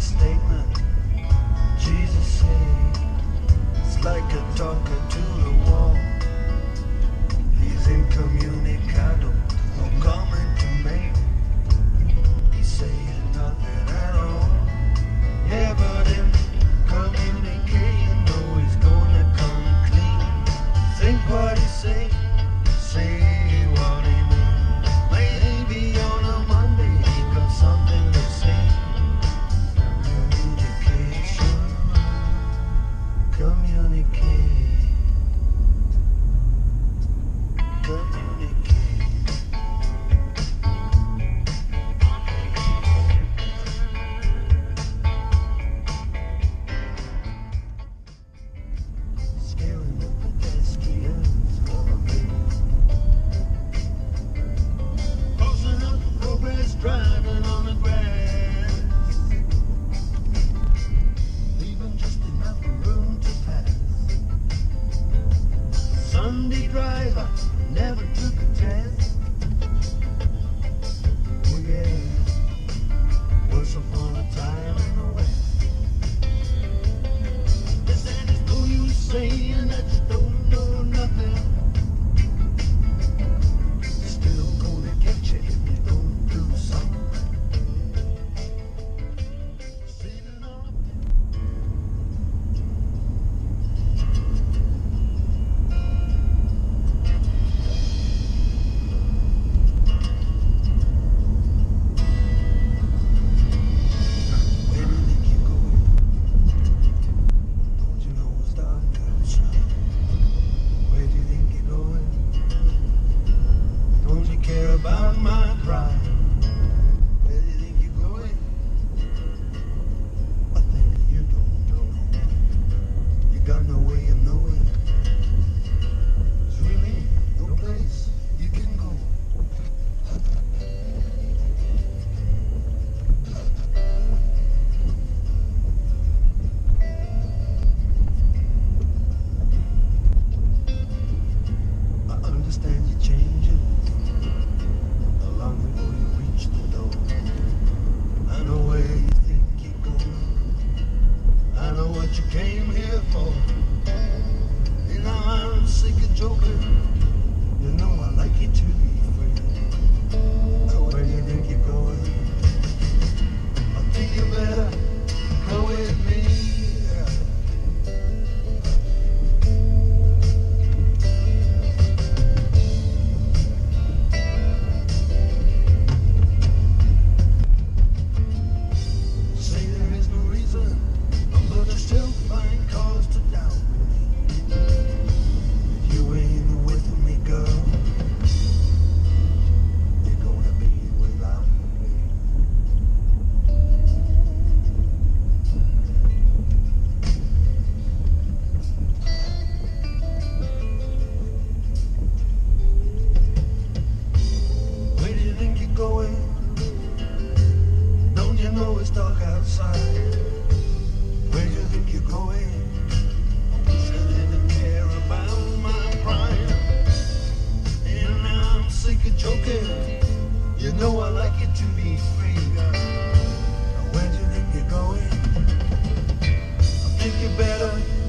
statement Jesus said. It's like a talker to the wall. Never took what you came here for. And know I'm sick of joking. You know I like you too. choking. You know I like it to be free, girl. Now where do you think you're going? I think you better.